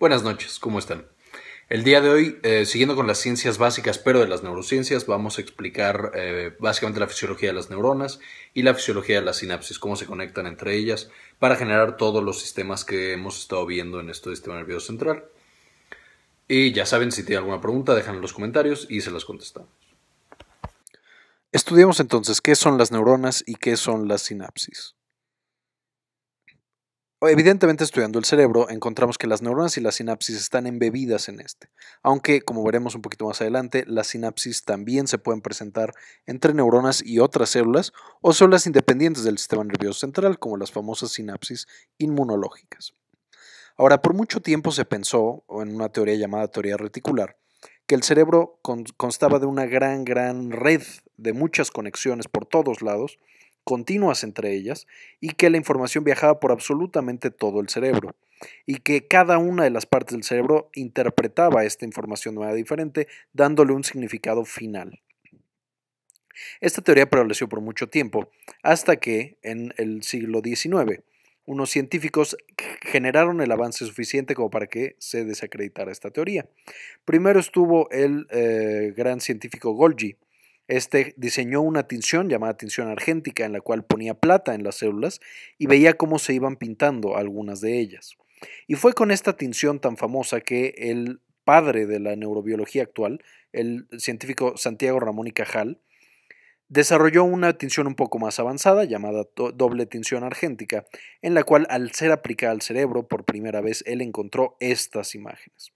Buenas noches, ¿cómo están? El día de hoy, eh, siguiendo con las ciencias básicas, pero de las neurociencias, vamos a explicar eh, básicamente la fisiología de las neuronas y la fisiología de las sinapsis, cómo se conectan entre ellas para generar todos los sistemas que hemos estado viendo en este sistema nervioso central. Y ya saben, si tienen alguna pregunta, déjenla en los comentarios y se las contestamos. Estudiemos entonces qué son las neuronas y qué son las sinapsis. Evidentemente, estudiando el cerebro, encontramos que las neuronas y las sinapsis están embebidas en este, aunque, como veremos un poquito más adelante, las sinapsis también se pueden presentar entre neuronas y otras células o células independientes del sistema nervioso central, como las famosas sinapsis inmunológicas. Ahora, por mucho tiempo se pensó, en una teoría llamada teoría reticular, que el cerebro constaba de una gran, gran red de muchas conexiones por todos lados, continuas entre ellas y que la información viajaba por absolutamente todo el cerebro y que cada una de las partes del cerebro interpretaba esta información de manera diferente, dándole un significado final. Esta teoría prevaleció por mucho tiempo, hasta que en el siglo XIX unos científicos generaron el avance suficiente como para que se desacreditara esta teoría. Primero estuvo el eh, gran científico Golgi, este diseñó una tinción llamada tinción argéntica en la cual ponía plata en las células y veía cómo se iban pintando algunas de ellas. Y fue con esta tinción tan famosa que el padre de la neurobiología actual, el científico Santiago Ramón y Cajal, desarrolló una tinción un poco más avanzada llamada doble tinción argéntica, en la cual al ser aplicada al cerebro por primera vez él encontró estas imágenes.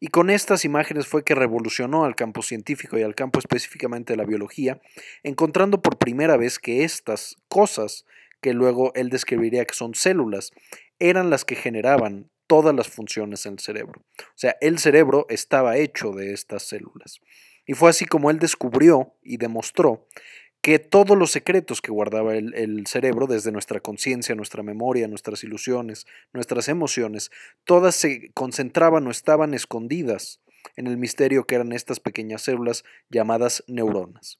Y con estas imágenes fue que revolucionó al campo científico y al campo específicamente de la biología, encontrando por primera vez que estas cosas, que luego él describiría que son células, eran las que generaban todas las funciones en el cerebro. O sea, el cerebro estaba hecho de estas células. Y fue así como él descubrió y demostró que todos los secretos que guardaba el, cerebro, desde nuestra conciencia, nuestra memoria, nuestras ilusiones, nuestras emociones, todas se concentraban o estaban escondidas en el misterio que eran estas pequeñas células llamadas neuronas.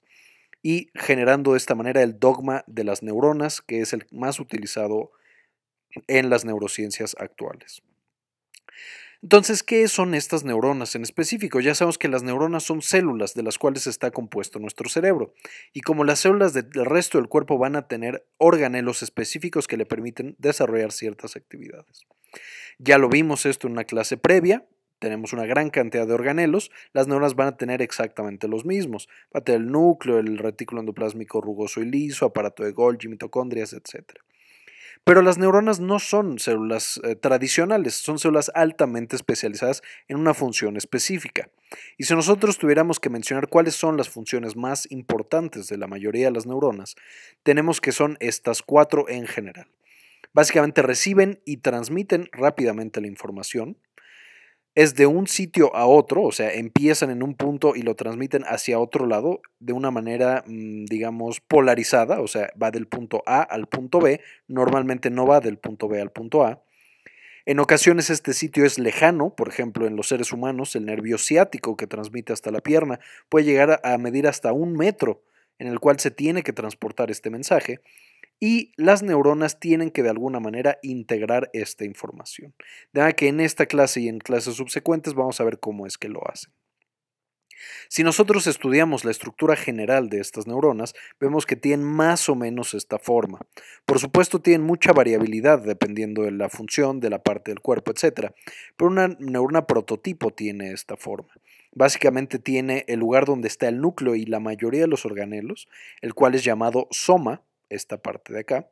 Y generando de esta manera el dogma de las neuronas, que es el más utilizado en las neurociencias actuales. Entonces, ¿qué son estas neuronas en específico? Ya sabemos que las neuronas son células de las cuales está compuesto nuestro cerebro. Y como las células del resto del cuerpo van a tener organelos específicos que le permiten desarrollar ciertas actividades. Ya lo vimos esto en una clase previa, tenemos una gran cantidad de organelos, las neuronas van a tener exactamente los mismos. Va a tener el núcleo, el retículo endoplásmico rugoso y liso, aparato de Golgi, mitocondrias, etc. Pero las neuronas no son células eh, tradicionales, son células altamente especializadas en una función específica. Y si nosotros tuviéramos que mencionar cuáles son las funciones más importantes de la mayoría de las neuronas, tenemos que son estas cuatro en general. Básicamente reciben y transmiten rápidamente la información, es de un sitio a otro, o sea, empiezan en un punto y lo transmiten hacia otro lado de una manera, mm, digamos, polarizada, o sea, va del punto A al punto B, normalmente no va del punto B al punto A. En ocasiones este sitio es lejano, por ejemplo, en los seres humanos, el nervio ciático que transmite hasta la pierna puede llegar a medir hasta un metro en el cual se tiene que transportar este mensaje y las neuronas tienen que de alguna manera integrar esta información. De manera que en esta clase y en clases subsecuentes vamos a ver cómo es que lo hacen. Si nosotros estudiamos la estructura general de estas neuronas, vemos que tienen más o menos esta forma. Por supuesto, tienen mucha variabilidad dependiendo de la función, de la parte del cuerpo, etc. Pero una neurona prototipo tiene esta forma. Básicamente tiene el lugar donde está el núcleo y la mayoría de los organelos, el cual es llamado soma, esta parte de acá.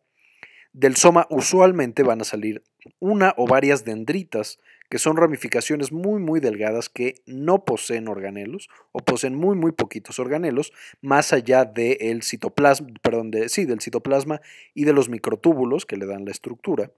Del soma usualmente van a salir una o varias dendritas, que son ramificaciones muy muy delgadas que no poseen organelos o poseen muy muy poquitos organelos, más allá del citoplasma, perdón, de, sí, del citoplasma y de los microtúbulos que le dan la estructura.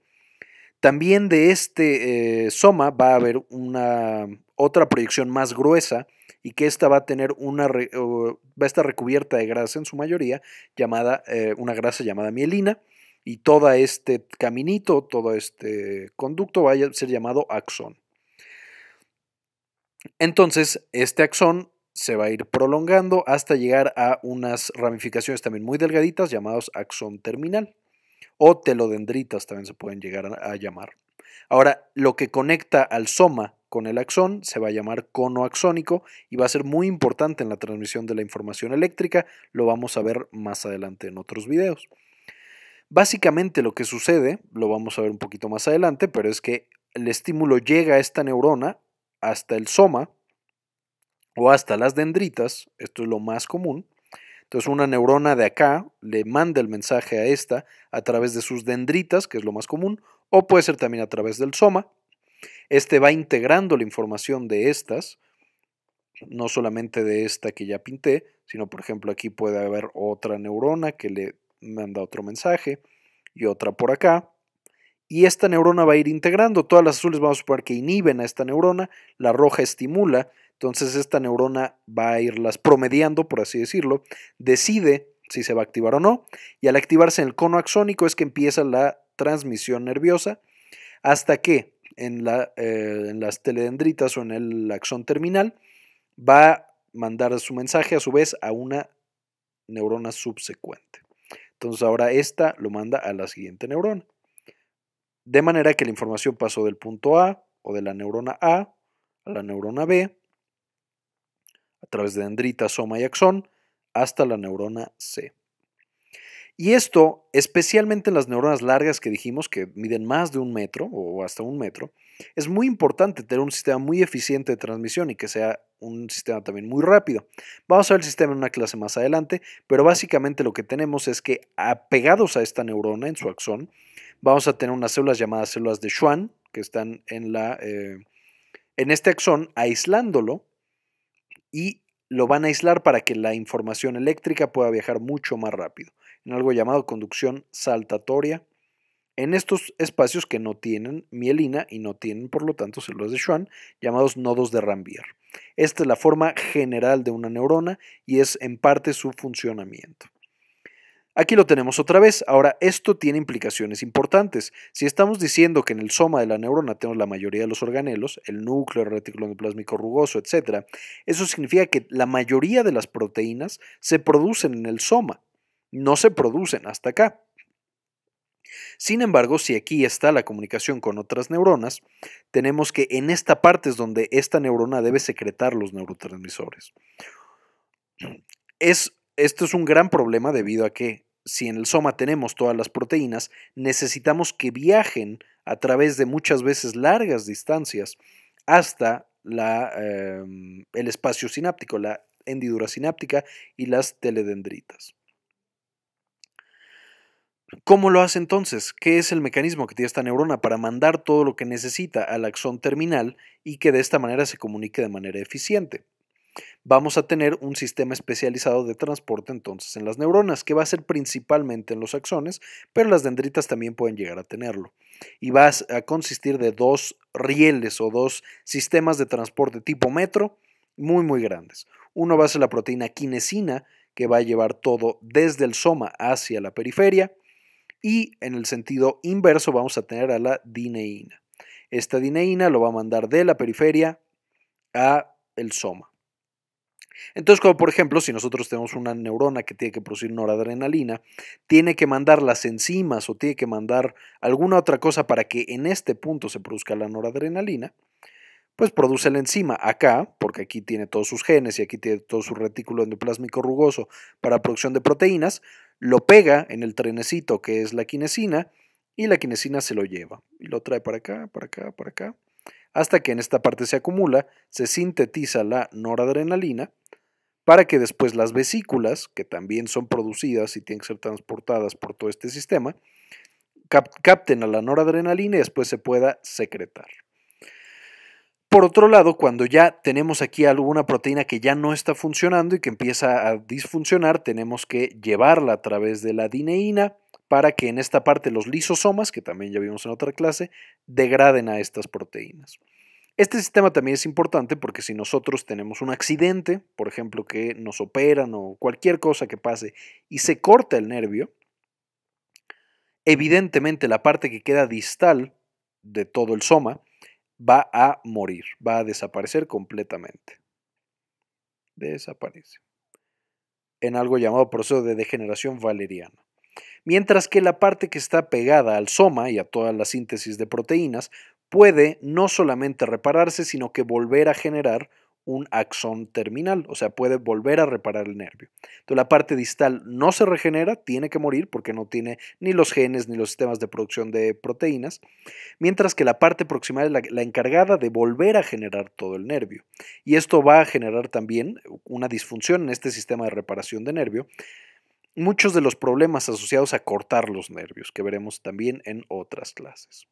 También de este eh, soma va a haber una otra proyección más gruesa y que esta va a tener una va a estar recubierta de grasa en su mayoría, llamada eh, una grasa llamada mielina, y todo este caminito, todo este conducto va a ser llamado axón. Entonces, este axón se va a ir prolongando hasta llegar a unas ramificaciones también muy delgaditas llamados axón terminal o telodendritas también se pueden llegar a llamar. Ahora, lo que conecta al soma con el axón se va a llamar cono axónico y va a ser muy importante en la transmisión de la información eléctrica, lo vamos a ver más adelante en otros videos. Básicamente lo que sucede, lo vamos a ver un poquito más adelante, pero es que el estímulo llega a esta neurona hasta el soma o hasta las dendritas, esto es lo más común. Entonces una neurona de acá le manda el mensaje a esta a través de sus dendritas, que es lo más común, o puede ser también a través del soma. Este va integrando la información de estas, no solamente de esta que ya pinté, sino por ejemplo aquí puede haber otra neurona que le manda otro mensaje y otra por acá. Y esta neurona va a ir integrando. Todas las azules vamos a suponer que inhiben a esta neurona, la roja estimula, entonces esta neurona va a irlas promediando, por así decirlo, decide si se va a activar o no, y al activarse en el cono axónico es que empieza la transmisión nerviosa hasta que en, la, eh, en las teledendritas o en el axón terminal va a mandar su mensaje a su vez a una neurona subsecuente. Entonces ahora esta lo manda a la siguiente neurona. De manera que la información pasó del punto A o de la neurona A a la neurona B, a través de dendrita, soma y axón, hasta la neurona C. Y esto, especialmente en las neuronas largas que dijimos que miden más de un metro o hasta un metro, es muy importante tener un sistema muy eficiente de transmisión y que sea un sistema también muy rápido. Vamos a ver el sistema en una clase más adelante, pero básicamente lo que tenemos es que apegados a esta neurona en su axón, vamos a tener unas células llamadas células de Schwann, que están en, la, eh, en este axón, aislándolo y lo van a aislar para que la información eléctrica pueda viajar mucho más rápido, en algo llamado conducción saltatoria, en estos espacios que no tienen mielina y no tienen, por lo tanto, células de Schwann, llamados nodos de Rambier. Esta es la forma general de una neurona y es en parte su funcionamiento. Aquí lo tenemos otra vez. Ahora, esto tiene implicaciones importantes. Si estamos diciendo que en el soma de la neurona tenemos la mayoría de los organelos, el núcleo, el retículo endoplásmico rugoso, etc., eso significa que la mayoría de las proteínas se producen en el soma, no se producen hasta acá. Sin embargo, si aquí está la comunicación con otras neuronas, tenemos que en esta parte es donde esta neurona debe secretar los neurotransmisores. Es, esto es un gran problema debido a que si en el soma tenemos todas las proteínas, necesitamos que viajen a través de muchas veces largas distancias hasta la, em, el espacio sináptico, la hendidura sináptica y las teledendritas. ¿Cómo lo hace entonces? ¿Qué es el mecanismo que tiene esta neurona para mandar todo lo que necesita al axón terminal y que de esta manera se comunique de manera eficiente? Vamos a tener un sistema especializado de transporte entonces en las neuronas, que va a ser principalmente en los axones, pero las dendritas también pueden llegar a tenerlo. Y va a consistir de dos rieles o dos sistemas de transporte tipo metro muy muy grandes. Uno va a ser la proteína quinesina, que va a llevar todo desde el soma hacia la periferia, y en el sentido inverso vamos a tener a la dineína. Esta dineína lo va a mandar de la periferia a el soma. Entonces, como por ejemplo, si nosotros tenemos una neurona que tiene que producir noradrenalina, tiene que mandar las enzimas o tiene que mandar alguna otra cosa para que en este punto se produzca la noradrenalina, pues produce la enzima acá, porque aquí tiene todos sus genes y aquí tiene todo su retículo endoplásmico rugoso para producción de proteínas, lo pega en el trenecito que es la quinesina y la quinesina se lo lleva y lo trae para acá, para acá, para acá, hasta que en esta parte se acumula, se sintetiza la noradrenalina para que después las vesículas, que también son producidas y tienen que ser transportadas por todo este sistema, capten a la noradrenalina y después se pueda secretar. Por otro lado, cuando ya tenemos aquí alguna proteína que ya no está funcionando y que empieza a disfuncionar, tenemos que llevarla a través de la dineína para que en esta parte los lisosomas, que también ya vimos en otra clase, degraden a estas proteínas. Este sistema también es importante porque si nosotros tenemos un accidente, por ejemplo, que nos operan o cualquier cosa que pase y se corta el nervio, evidentemente la parte que queda distal de todo el soma va a morir, va a desaparecer completamente. Desaparece. En algo llamado proceso de degeneración valeriana. mientras que la parte que está pegada al soma y a toda la síntesis de proteínas puede no solamente repararse, sino que volver a generar un axón terminal, o sea, puede volver a reparar el nervio. La parte distal no se regenera, tiene que morir porque no tiene ni los genes ni los sistemas de producción de proteínas, mientras que la parte proximal es la, la encargada de volver a generar todo el nervio. Y esto va a generar también una disfunción en este sistema de reparación de nervio, muchos de los problemas asociados a cortar los nervios, que veremos también en otras clases.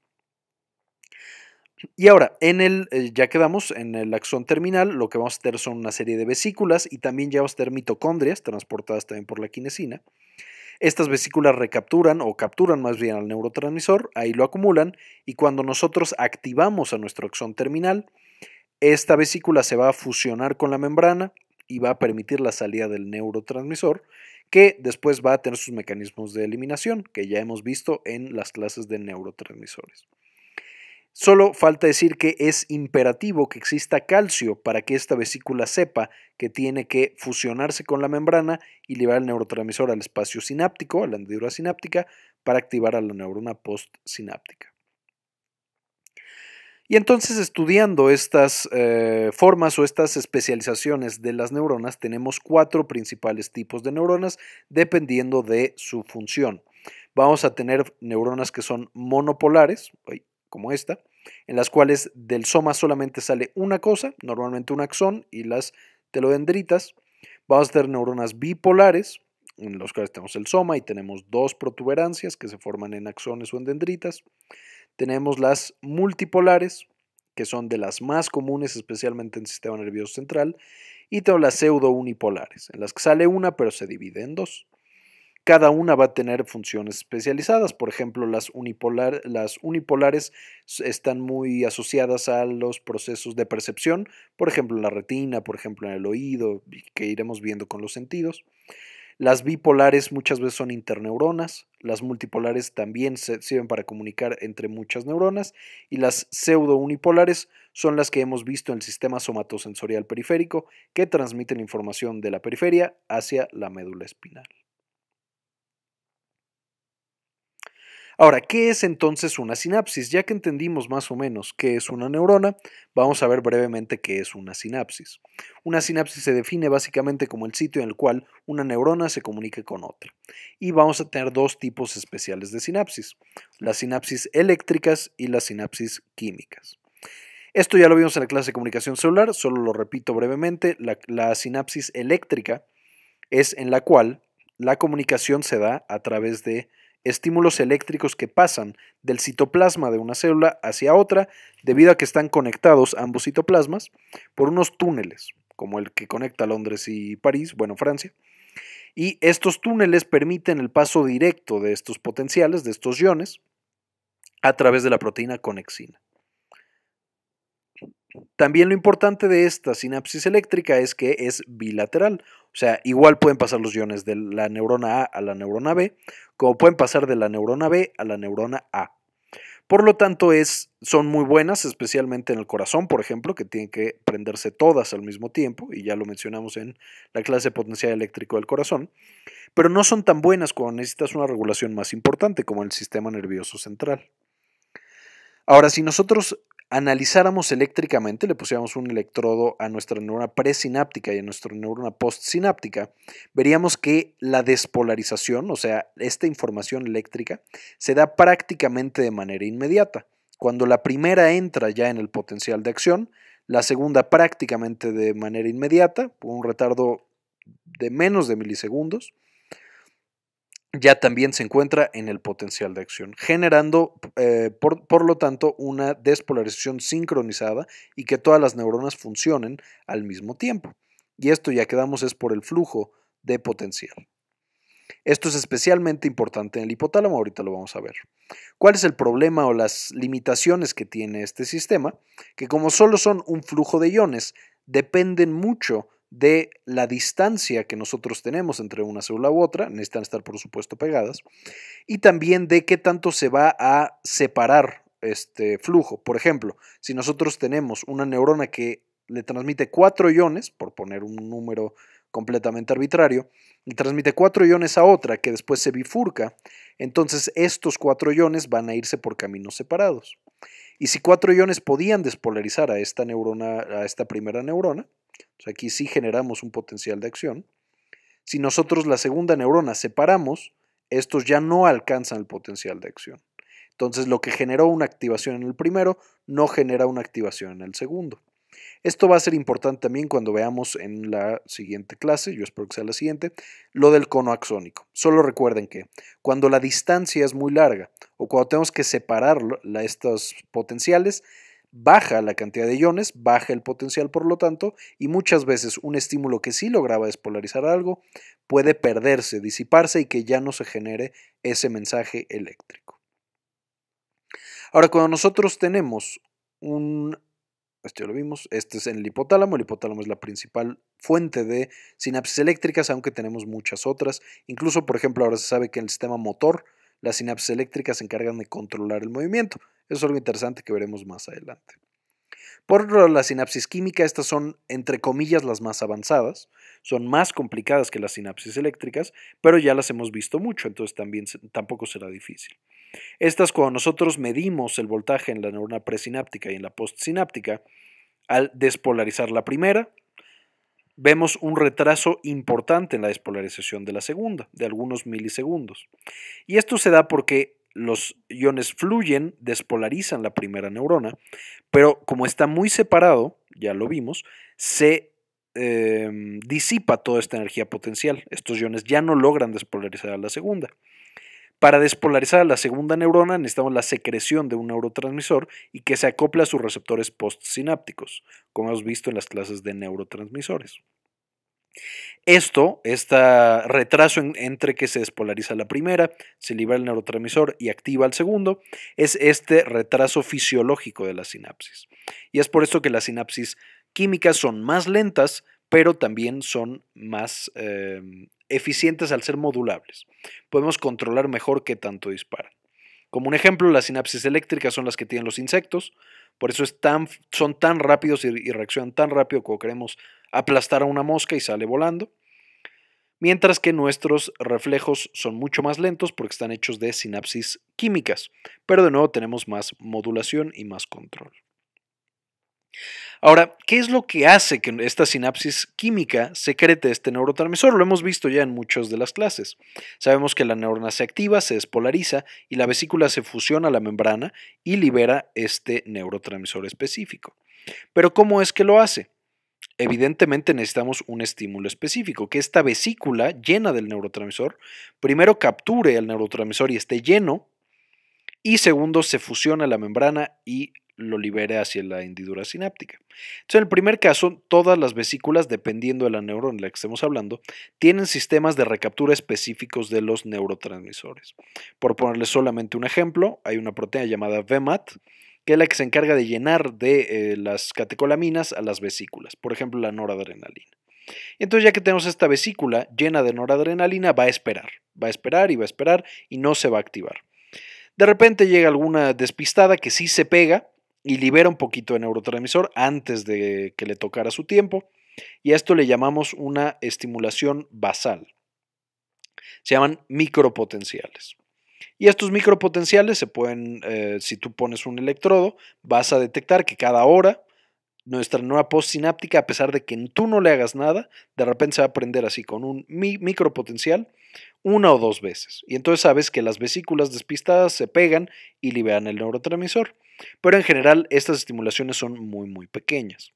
Y ahora, en el, eh, ya quedamos en el axón terminal, lo que vamos a tener son una serie de vesículas y también ya vamos a tener mitocondrias transportadas también por la quinesina. Estas vesículas recapturan o capturan más bien al neurotransmisor, ahí lo acumulan y cuando nosotros activamos a nuestro axón terminal, esta vesícula se va a fusionar con la membrana y va a permitir la salida del neurotransmisor, que después va a tener sus mecanismos de eliminación, que ya hemos visto en las clases de neurotransmisores. Solo falta decir que es imperativo que exista calcio para que esta vesícula sepa que tiene que fusionarse con la membrana y liberar el neurotransmisor al espacio sináptico, a la hendidura sináptica, para activar a la neurona postsináptica. Y entonces estudiando estas eh, formas o estas especializaciones de las neuronas, tenemos cuatro principales tipos de neuronas dependiendo de su función. Vamos a tener neuronas que son monopolares, como esta, en las cuales del soma solamente sale una cosa, normalmente un axón y las telodendritas. Vamos a tener neuronas bipolares, en los cuales tenemos el soma y tenemos dos protuberancias que se forman en axones o en dendritas. Tenemos las multipolares, que son de las más comunes, especialmente en el sistema nervioso central. Y tenemos las pseudo-unipolares, en las que sale una pero se divide en dos. Cada una va a tener funciones especializadas. Por ejemplo, las, las unipolares están muy asociadas a los procesos de percepción, por ejemplo, en la retina, por ejemplo, en el oído, que iremos viendo con los sentidos. Las bipolares muchas veces son interneuronas, las multipolares también sirven para comunicar entre muchas neuronas y las pseudo-unipolares son las que hemos visto en el sistema somatosensorial periférico que transmiten información de la periferia hacia la médula espinal. Ahora, ¿qué es entonces una sinapsis? Ya que entendimos más o menos qué es una neurona, vamos a ver brevemente qué es una sinapsis. Una sinapsis se define básicamente como el sitio en el cual una neurona se comunica con otra. Y vamos a tener dos tipos especiales de sinapsis, las sinapsis eléctricas y las sinapsis químicas. Esto ya lo vimos en la clase de comunicación celular, solo lo repito brevemente, la, la sinapsis eléctrica es en la cual la comunicación se da a través de estímulos eléctricos que pasan del citoplasma de una célula hacia otra debido a que están conectados ambos citoplasmas por unos túneles, como el que conecta Londres y París, bueno, Francia. Y estos túneles permiten el paso directo de estos potenciales, de estos iones, a través de la proteína conexina. También lo importante de esta sinapsis eléctrica es que es bilateral, o sea, igual pueden pasar los iones de la neurona A a la neurona B, como pueden pasar de la neurona B a la neurona A. Por lo tanto, es, son muy buenas, especialmente en el corazón, por ejemplo, que tienen que prenderse todas al mismo tiempo, y ya lo mencionamos en la clase de potencial eléctrico del corazón, pero no son tan buenas cuando necesitas una regulación más importante como el sistema nervioso central. Ahora, si nosotros analizáramos eléctricamente, le pusiéramos un electrodo a nuestra neurona presináptica y a nuestra neurona postsináptica, veríamos que la despolarización, o sea, esta información eléctrica, se da prácticamente de manera inmediata. Cuando la primera entra ya en el potencial de acción, la segunda prácticamente de manera inmediata, con un retardo de menos de milisegundos, ya también se encuentra en el potencial de acción, generando, eh, por, lo tanto, una despolarización sincronizada y que todas las neuronas funcionen al mismo tiempo. Y esto ya quedamos es por el flujo de potencial. Esto es especialmente importante en el hipotálamo, ahorita lo vamos a ver. ¿Cuál es el problema o las limitaciones que tiene este sistema? Que como solo son un flujo de iones, dependen mucho de la distancia que nosotros tenemos entre una célula u otra, necesitan estar por supuesto pegadas, y también de qué tanto se va a separar este flujo. Por ejemplo, si nosotros tenemos una neurona que le transmite cuatro iones, por poner un número completamente arbitrario, y transmite cuatro iones a otra que después se bifurca, entonces estos cuatro iones van a irse por caminos separados. Y si cuatro iones podían despolarizar a esta neurona, a esta primera neurona, aquí sí generamos un potencial de acción. Si nosotros la segunda neurona separamos, estos ya no alcanzan el potencial de acción. Entonces lo que generó una activación en el primero no genera una activación en el segundo. Esto va a ser importante también cuando veamos en la siguiente clase, yo espero que sea la siguiente, lo del cono axónico. Solo recuerden que cuando la distancia es muy larga o cuando tenemos que separar estos potenciales, baja la cantidad de iones, baja el potencial por lo tanto, y muchas veces un estímulo que sí lograba despolarizar algo puede perderse, disiparse y que ya no se genere ese mensaje eléctrico. Ahora, cuando nosotros tenemos un esto ya lo vimos, este es en el hipotálamo, el hipotálamo es la principal fuente de sinapsis eléctricas, aunque tenemos muchas otras. Incluso, por ejemplo, ahora se sabe que en el sistema motor las sinapsis eléctricas se encargan de controlar el movimiento. Eso es algo interesante que veremos más adelante. Por otro lado, la sinapsis química, estas son entre comillas las más avanzadas, son más complicadas que las sinapsis eléctricas, pero ya las hemos visto mucho, entonces también tampoco será difícil. Estas cuando nosotros medimos el voltaje en la neurona presináptica y en la postsináptica, al despolarizar la primera, vemos un retraso importante en la despolarización de la segunda, de algunos milisegundos. Y esto se da porque los iones fluyen, despolarizan la primera neurona, pero como está muy separado, ya lo vimos, se em, disipa toda esta energía potencial. Estos iones ya no logran despolarizar a la segunda. Para despolarizar la segunda neurona necesitamos la secreción de un neurotransmisor y que se acople a sus receptores postsinápticos, como hemos visto en las clases de neurotransmisores. Esto, este retraso entre que se despolariza la primera, se libera el neurotransmisor y activa el segundo, es este retraso fisiológico de la sinapsis. Y es por esto que las sinapsis químicas son más lentas, pero también son más em, eficientes al ser modulables. Podemos controlar mejor qué tanto disparan. Como un ejemplo, las sinapsis eléctricas son las que tienen los insectos, por eso son tan rápidos y, y reaccionan tan rápido como queremos aplastar a una mosca y sale volando. Mientras que nuestros reflejos son mucho más lentos porque están hechos de sinapsis químicas, pero de nuevo tenemos más modulación y más control. Ahora, ¿qué es lo que hace que esta sinapsis química secrete este neurotransmisor? Lo hemos visto ya en muchas de las clases. Sabemos que la neurona se activa, se despolariza y la vesícula se fusiona a la membrana y libera este neurotransmisor específico. Pero ¿cómo es que lo hace? Evidentemente necesitamos un estímulo específico, que esta vesícula llena del neurotransmisor primero capture al neurotransmisor y esté lleno, y segundo se fusiona a la membrana y lo libere hacia la hendidura sináptica. En el primer caso, todas las vesículas, dependiendo de la neurona en la que estemos hablando, tienen sistemas de recaptura específicos de los neurotransmisores. Por ponerles solamente un ejemplo, hay una proteína llamada VMAT, que es la que se encarga de llenar de eh, las catecolaminas a las vesículas, por ejemplo, la noradrenalina. Entonces, ya que tenemos esta vesícula llena de noradrenalina, va a esperar, va a esperar y va a esperar y no se va a activar. De repente llega alguna despistada que sí se pega y libera un poquito de neurotransmisor antes de que le tocara su tiempo. Y a esto le llamamos una estimulación basal. Se llaman micropotenciales. Y estos micropotenciales se pueden, eh, si tú pones un electrodo, vas a detectar que cada hora nuestra nueva postsináptica, a pesar de que tú no le hagas nada, de repente se va a prender así con un micropotencial una o dos veces. Y entonces sabes que las vesículas despistadas se pegan y liberan el neurotransmisor. Pero en general estas estimulaciones son muy muy pequeñas.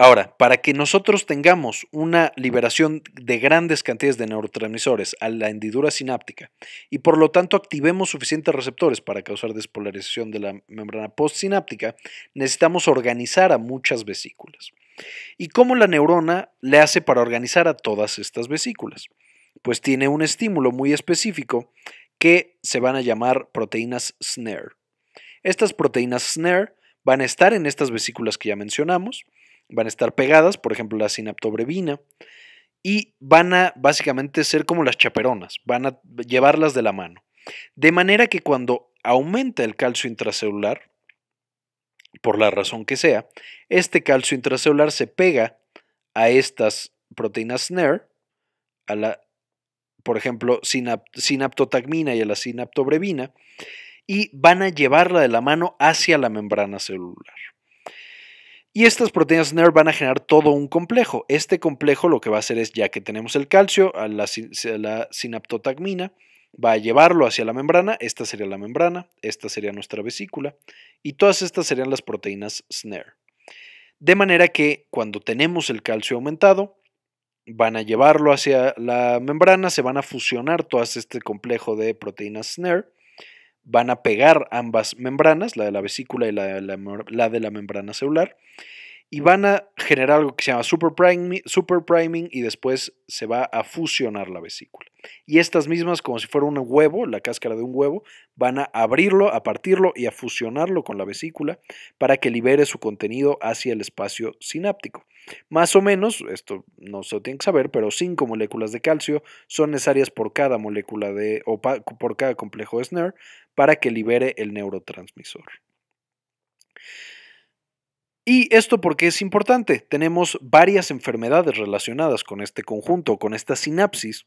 Ahora, para que nosotros tengamos una liberación de grandes cantidades de neurotransmisores a la hendidura sináptica y por lo tanto activemos suficientes receptores para causar despolarización de la membrana postsináptica, necesitamos organizar a muchas vesículas. ¿Y cómo la neurona le hace para organizar a todas estas vesículas? Pues tiene un estímulo muy específico que se van a llamar proteínas SNARE. Estas proteínas SNARE van a estar en estas vesículas que ya mencionamos, van a estar pegadas, por ejemplo la sinaptobrevina, y van a básicamente ser como las chaperonas, van a llevarlas de la mano. De manera que cuando aumenta el calcio intracelular, por la razón que sea, este calcio intracelular se pega a estas proteínas SNARE, a la por ejemplo, sinaptotagmina y a la sinaptobrevina, y van a llevarla de la mano hacia la membrana celular. Y estas proteínas NER van a generar todo un complejo. Este complejo lo que va a hacer es, ya que tenemos el calcio, a la, sinaptotagmina, va a llevarlo hacia la membrana, esta sería la membrana, esta sería nuestra vesícula, y todas estas serían las proteínas SNARE. De manera que cuando tenemos el calcio aumentado, van a llevarlo hacia la membrana, se van a fusionar todo este complejo de proteínas SNARE, van a pegar ambas membranas, la de la vesícula y la de la, membrana celular, y van a generar algo que se llama super priming, y después se va a fusionar la vesícula. Y estas mismas, como si fuera un huevo, la cáscara de un huevo, van a abrirlo, a partirlo y a fusionarlo con la vesícula para que libere su contenido hacia el espacio sináptico. Más o menos, esto no se lo tienen que saber, pero 5 moléculas de calcio son necesarias por cada molécula de, o por cada complejo de SNARE para que libere el neurotransmisor. Y esto porque es importante, tenemos varias enfermedades relacionadas con este conjunto, con esta sinapsis,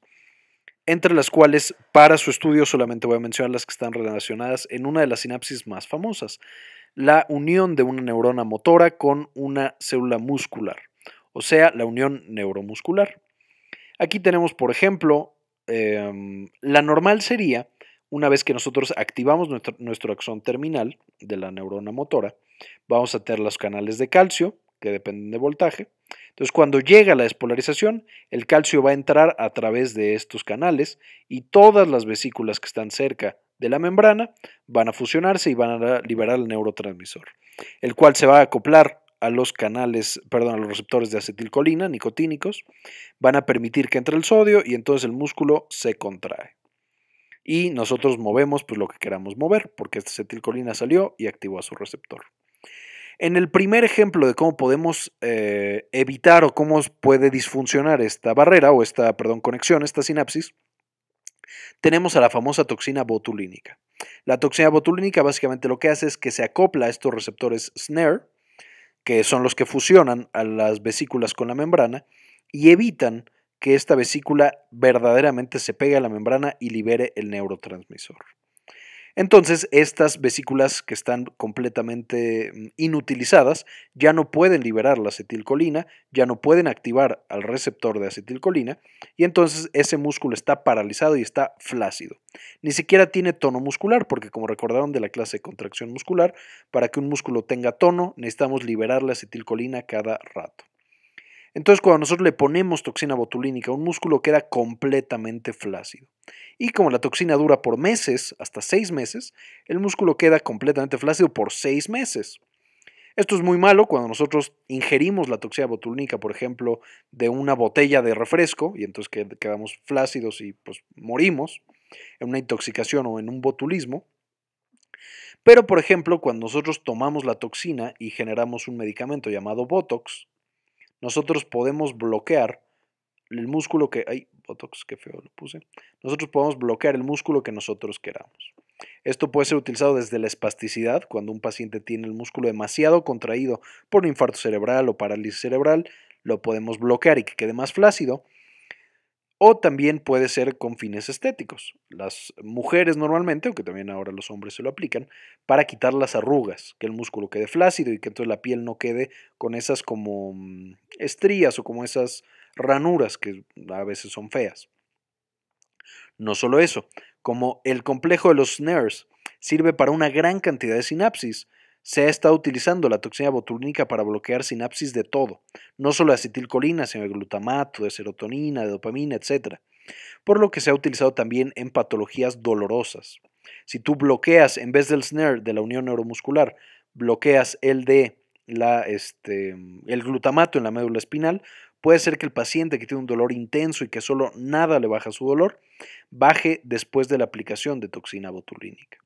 entre las cuales para su estudio solamente voy a mencionar las que están relacionadas en una de las sinapsis más famosas, la unión de una neurona motora con una célula muscular, o sea, la unión neuromuscular. Aquí tenemos, por ejemplo, em, la normal sería, una vez que nosotros activamos nuestro axón terminal de la neurona motora, vamos a tener los canales de calcio, que dependen de voltaje. Entonces, cuando llega la despolarización, el calcio va a entrar a través de estos canales y todas las vesículas que están cerca de la membrana van a fusionarse y van a liberar el neurotransmisor, el cual se va a acoplar a los canales, perdón, a los receptores de acetilcolina, nicotínicos, van a permitir que entre el sodio y entonces el músculo se contrae. Y nosotros movemos pues lo que queramos mover, porque esta acetilcolina salió y activó a su receptor. En el primer ejemplo de cómo podemos eh, evitar o cómo puede disfuncionar esta barrera o esta, perdón, conexión, esta sinapsis, tenemos a la famosa toxina botulínica. La toxina botulínica básicamente lo que hace es que se acopla a estos receptores SNARE, que son los que fusionan a las vesículas con la membrana, y evitan que esta vesícula verdaderamente se pegue a la membrana y libere el neurotransmisor. Entonces, estas vesículas que están completamente mm, inutilizadas ya no pueden liberar la acetilcolina, ya no pueden activar al receptor de acetilcolina y entonces ese músculo está paralizado y está flácido. Ni siquiera tiene tono muscular, porque como recordaron de la clase de contracción muscular, para que un músculo tenga tono necesitamos liberar la acetilcolina cada rato. Entonces, cuando nosotros le ponemos toxina botulínica, un músculo queda completamente flácido. Y como la toxina dura por meses, hasta seis meses, el músculo queda completamente flácido por seis meses. Esto es muy malo cuando nosotros ingerimos la toxina botulínica, por ejemplo, de una botella de refresco, y entonces quedamos flácidos y pues morimos en una intoxicación o en un botulismo. Pero, por ejemplo, cuando nosotros tomamos la toxina y generamos un medicamento llamado Botox, nosotros podemos bloquear el músculo que... Ay, Botox, qué feo lo puse. Nosotros podemos bloquear el músculo que nosotros queramos. Esto puede ser utilizado desde la espasticidad, cuando un paciente tiene el músculo demasiado contraído por un infarto cerebral o parálisis cerebral, lo podemos bloquear y que quede más flácido. O también puede ser con fines estéticos. Las mujeres normalmente, aunque también ahora los hombres se lo aplican, para quitar las arrugas, que el músculo quede flácido y que entonces la piel no quede con esas como mm, estrías o como esas ranuras que a veces son feas. No solo eso, como el complejo de los snares sirve para una gran cantidad de sinapsis, se ha estado utilizando la toxina botulínica para bloquear sinapsis de todo, no solo de acetilcolina, sino de glutamato, de serotonina, de dopamina, etc. Por lo que se ha utilizado también en patologías dolorosas. Si tú bloqueas, en vez del SNARE de la unión neuromuscular, bloqueas el de la, este, el glutamato en la médula espinal, puede ser que el paciente que tiene un dolor intenso y que solo nada le baja su dolor, baje después de la aplicación de toxina botulínica.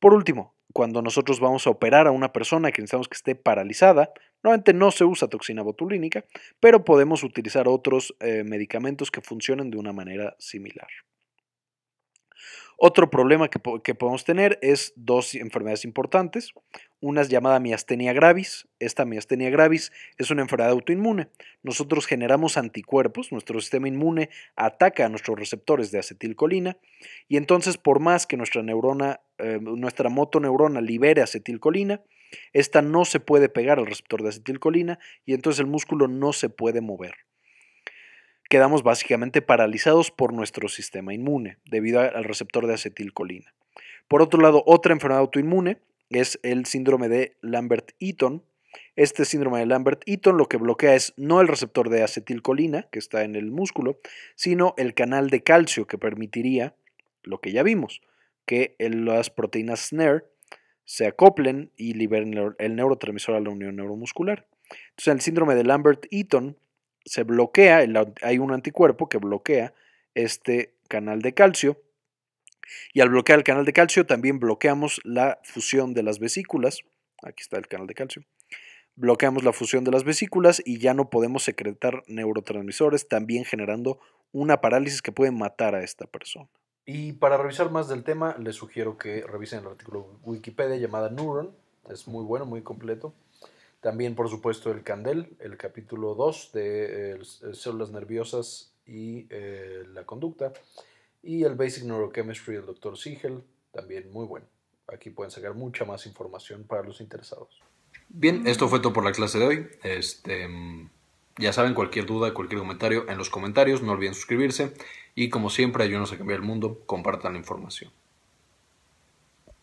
Por último, cuando nosotros vamos a operar a una persona que necesitamos que esté paralizada, normalmente no se usa toxina botulínica, pero podemos utilizar otros eh, medicamentos que funcionen de una manera similar. Otro problema que, podemos tener es dos enfermedades importantes. Una es llamada miastenia gravis. Esta miastenia gravis es una enfermedad autoinmune. Nosotros generamos anticuerpos, nuestro sistema inmune ataca a nuestros receptores de acetilcolina y entonces por más que nuestra neurona, eh, nuestra motoneurona libere acetilcolina, esta no se puede pegar al receptor de acetilcolina y entonces el músculo no se puede mover quedamos básicamente paralizados por nuestro sistema inmune debido al receptor de acetilcolina. Por otro lado, otra enfermedad autoinmune es el síndrome de Lambert-Eaton. Este síndrome de Lambert-Eaton lo que bloquea es no el receptor de acetilcolina que está en el músculo, sino el canal de calcio que permitiría lo que ya vimos, que las proteínas SNARE se acoplen y liberen el neurotransmisor a la unión neuromuscular. Entonces, el síndrome de Lambert-Eaton se bloquea, hay un anticuerpo que bloquea este canal de calcio y al bloquear el canal de calcio también bloqueamos la fusión de las vesículas. Aquí está el canal de calcio. Bloqueamos la fusión de las vesículas y ya no podemos secretar neurotransmisores, también generando una parálisis que puede matar a esta persona. Y para revisar más del tema, les sugiero que revisen el artículo Wikipedia llamada Neuron. Es muy bueno, muy completo. También, por supuesto, el Candel, el capítulo 2 de eh, células nerviosas y eh, la conducta. Y el Basic Neurochemistry del Dr. Siegel, también muy bueno. Aquí pueden sacar mucha más información para los interesados. Bien, esto fue todo por la clase de hoy. Este, ya saben, cualquier duda, cualquier comentario en los comentarios, no olviden suscribirse y como siempre, ayúdenos a cambiar el mundo, compartan la información.